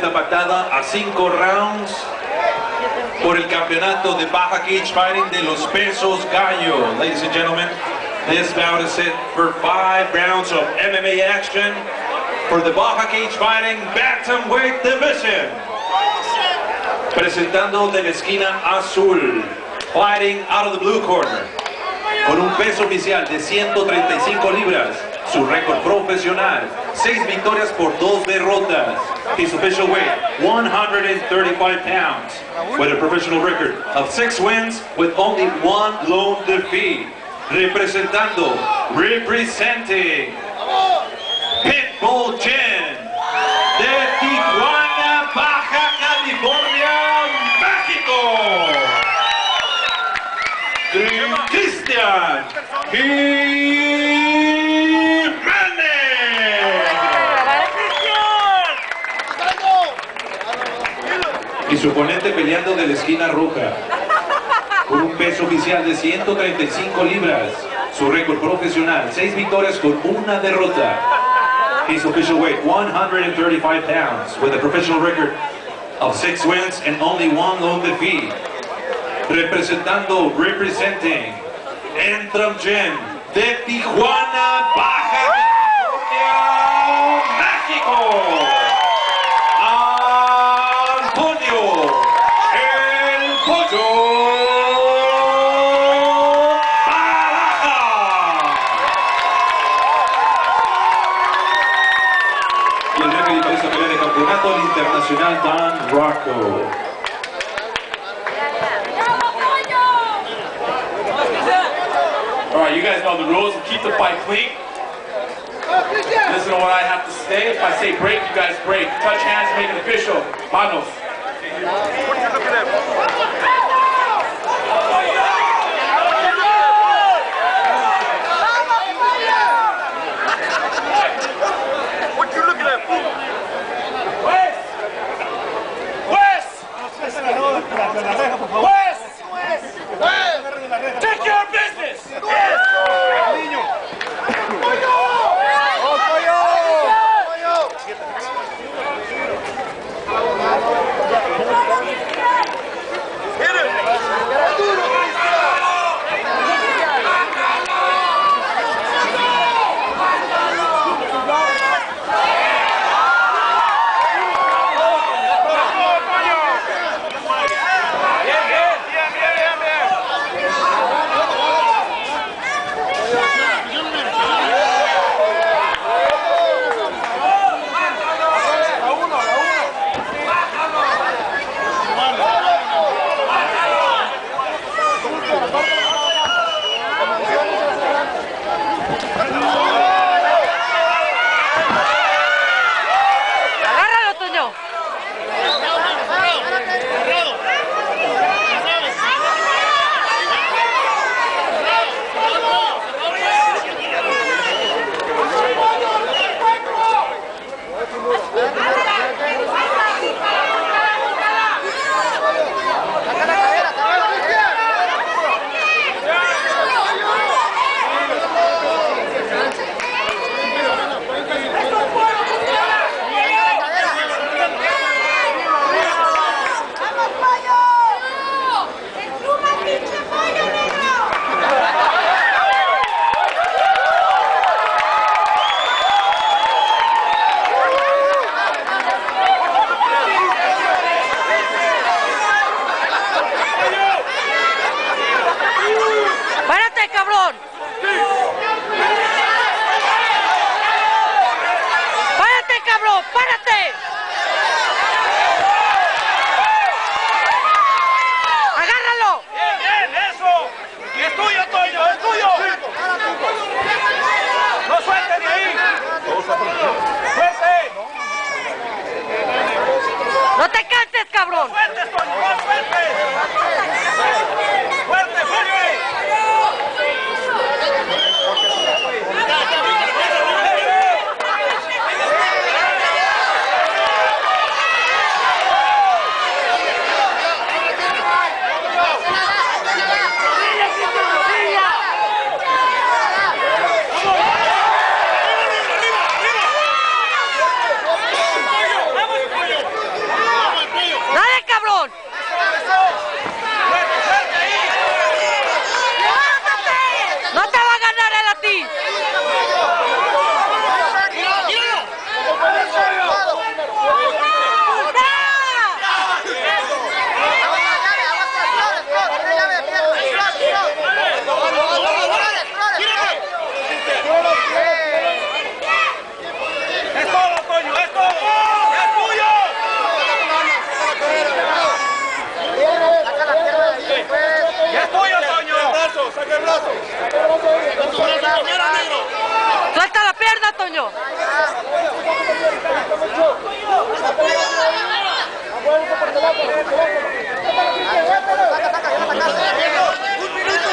esta patada a cinco rounds por el campeonato de Baja Cage Fighting de los pesos gallo. Ladies and gentlemen, this bout is set for five rounds of MMA action for the Baja Cage Fighting Bantamweight Division. Presentando de la esquina azul, fighting out of the blue corner, con un peso oficial de 135 libras, su récord profesional, 6 victorias por 2 derrotas. His official weight, 135 pounds, with a professional record of 6 wins with only one lone defeat. Representando, representing, Pitbull México. Cristian su oponente peleando de la esquina roja. Con un peso oficial de 135 libras. Su récord profesional, 6 victorias con una derrota. His official weight, 135 pounds, with a professional record of 6 wins and only one lone defeat. Representando, representing, Entram Gym de Tijuana, Baja campeonato internacional Dan Rocco. All right, you guys know the rules. Keep the fight clean. Listen to what I have to say. If I say break, you guys break. Touch hands, make it official. Manos. ¡No sueltes de ahí! ¡Suelte! ¡No te canses, cabrón! ¡Sueltes, Toño! ¡No sueltes! ¡Fuerte, fuerte! Toño. Un minuto,